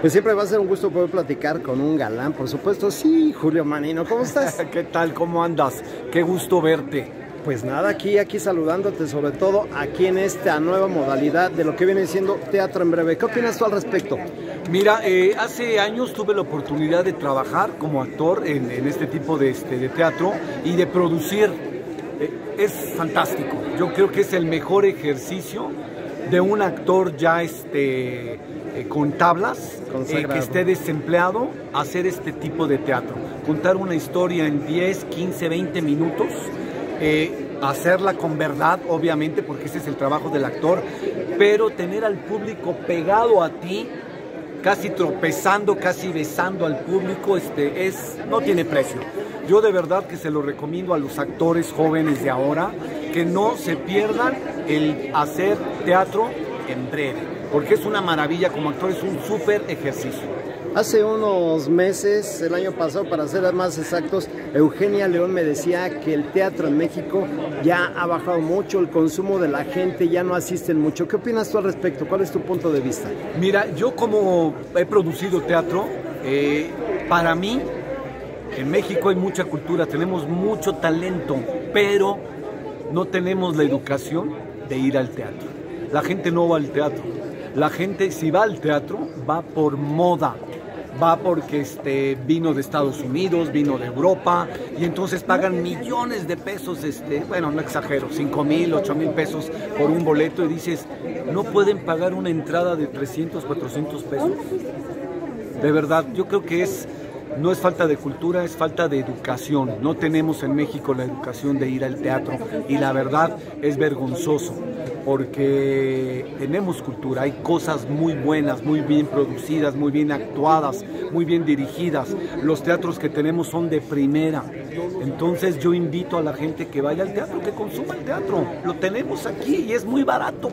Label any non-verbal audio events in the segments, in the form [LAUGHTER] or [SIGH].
Pues siempre va a ser un gusto poder platicar con un galán, por supuesto. Sí, Julio Manino, ¿cómo estás? [LAUGHS] ¿Qué tal? ¿Cómo andas? Qué gusto verte. Pues nada, aquí, aquí saludándote, sobre todo aquí en esta nueva modalidad de lo que viene siendo teatro en breve. ¿Qué opinas tú al respecto? Mira, eh, hace años tuve la oportunidad de trabajar como actor en, en este tipo de, este, de teatro y de producir. Eh, es fantástico. Yo creo que es el mejor ejercicio de un actor ya este, eh, con tablas, eh, que esté desempleado, hacer este tipo de teatro. Contar una historia en 10, 15, 20 minutos, eh, hacerla con verdad, obviamente, porque ese es el trabajo del actor, pero tener al público pegado a ti, casi tropezando, casi besando al público, este, es, no tiene precio. Yo de verdad que se lo recomiendo a los actores jóvenes de ahora, que no se pierdan el hacer teatro en breve, porque es una maravilla como actor, es un súper ejercicio. Hace unos meses, el año pasado, para ser más exactos, Eugenia León me decía que el teatro en México ya ha bajado mucho, el consumo de la gente ya no asisten mucho. ¿Qué opinas tú al respecto? ¿Cuál es tu punto de vista? Mira, yo como he producido teatro, eh, para mí en México hay mucha cultura, tenemos mucho talento, pero no tenemos la educación de ir al teatro. La gente no va al teatro. La gente si va al teatro va por moda, va porque este, vino de Estados Unidos, vino de Europa y entonces pagan millones de pesos, este, bueno, no exagero, 5 mil, 8 mil pesos por un boleto y dices, no pueden pagar una entrada de 300, 400 pesos. De verdad, yo creo que es no es falta de cultura, es falta de educación. No tenemos en México la educación de ir al teatro y la verdad es vergonzoso porque tenemos cultura, hay cosas muy buenas, muy bien producidas, muy bien actuadas, muy bien dirigidas. Los teatros que tenemos son de primera. Entonces yo invito a la gente que vaya al teatro, que consuma el teatro. Lo tenemos aquí y es muy barato.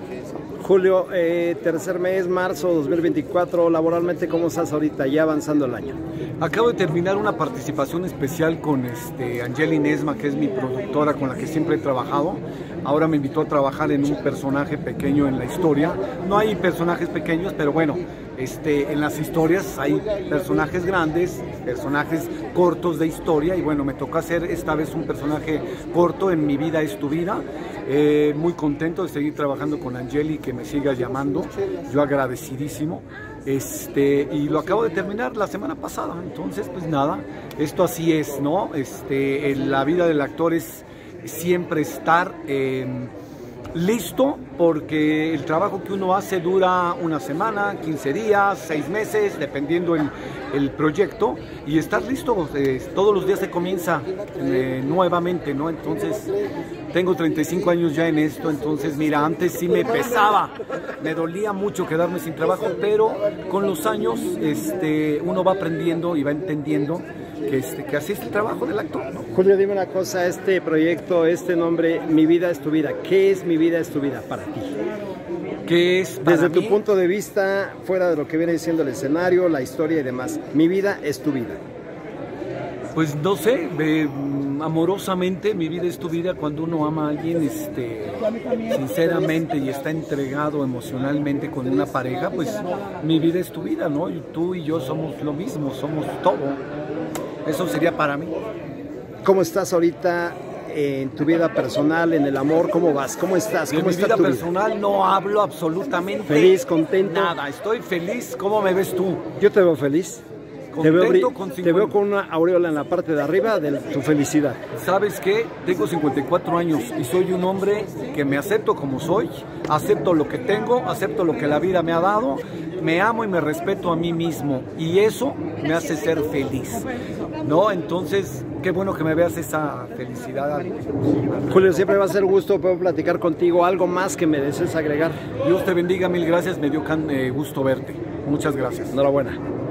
Julio, eh, tercer mes, marzo 2024, laboralmente, ¿cómo estás ahorita, ya avanzando el año? Acabo de terminar una participación especial con este, Angeli Nesma, que es mi productora con la que siempre he trabajado. Ahora me invitó a trabajar en un personaje pequeño en la historia. No hay personajes pequeños, pero bueno, este, en las historias hay personajes grandes, personajes cortos de historia y bueno, me tocó hacer esta vez un personaje corto en Mi vida es tu vida. Eh, muy contento de seguir trabajando con Angeli, que me siga llamando. Yo agradecidísimo. Este, y lo acabo de terminar la semana pasada. Entonces, pues nada, esto así es, ¿no? Este, en la vida del actor es siempre estar eh, listo porque el trabajo que uno hace dura una semana, 15 días, 6 meses, dependiendo el, el proyecto, y estar listo, eh, todos los días se comienza eh, nuevamente, ¿no? Entonces, tengo 35 años ya en esto, entonces, mira, antes sí me pesaba, me dolía mucho quedarme sin trabajo, pero con los años este, uno va aprendiendo y va entendiendo que, este, que así es el trabajo del actor. ¿no? Julio, dime una cosa, este proyecto, este nombre, Mi vida es tu vida, ¿qué es Mi vida es tu vida para ti? ¿Qué es para Desde mí? tu punto de vista, fuera de lo que viene diciendo el escenario, la historia y demás, Mi vida es tu vida. Pues no sé, eh, amorosamente, mi vida es tu vida cuando uno ama a alguien este, sinceramente y está entregado emocionalmente con una pareja, pues mi vida es tu vida, ¿no? Y tú y yo somos lo mismo, somos todo. Eso sería para mí. ¿Cómo estás ahorita en tu vida personal, en el amor? ¿Cómo vas? ¿Cómo estás? De ¿Cómo mi está vida tu vida? personal no hablo absolutamente Feliz, contento. nada. Estoy feliz. ¿Cómo me ves tú? Yo te veo feliz. Te veo, con te veo 50. con una aureola en la parte de arriba de tu felicidad. ¿Sabes qué? Tengo 54 años y soy un hombre que me acepto como soy, acepto lo que tengo, acepto lo que la vida me ha dado, me amo y me respeto a mí mismo y eso me hace ser feliz. ¿No? Entonces, qué bueno que me veas esa felicidad. Julio, siempre va a ser un gusto poder platicar contigo. ¿Algo más que me desees agregar? Dios te bendiga, mil gracias, me dio eh, gusto verte. Muchas gracias. Enhorabuena.